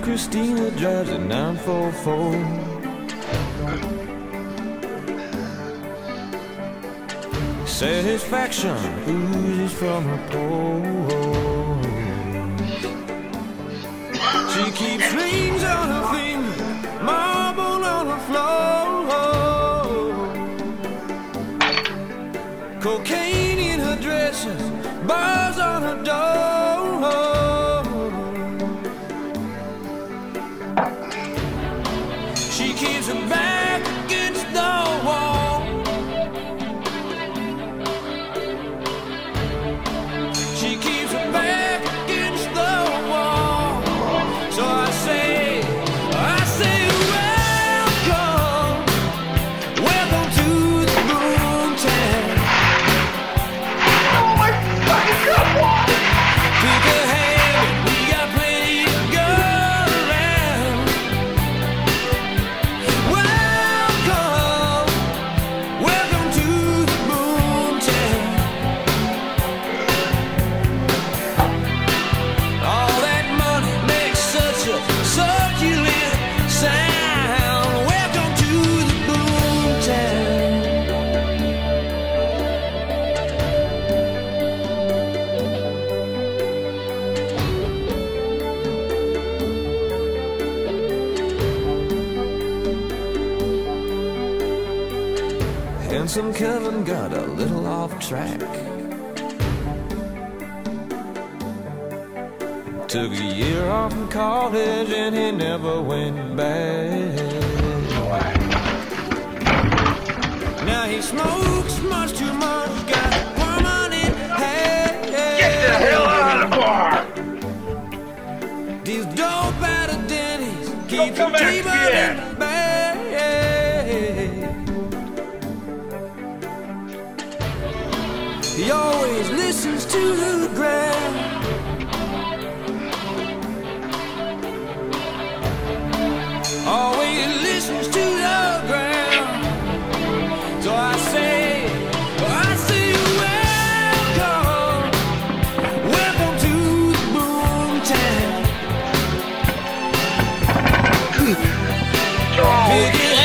drives a 944. Satisfaction oozes from her pores. She keeps rings on her finger, marble on her floor. Cocaine in her dresses, bars on her door. Handsome Kevin got a little off track. Took a year off from college and he never went back. Now he smokes much too much, got permanent hair. Get the hell out of the bar! These dope out of Denny's keep come him back deeper in the bag. Oh, Pick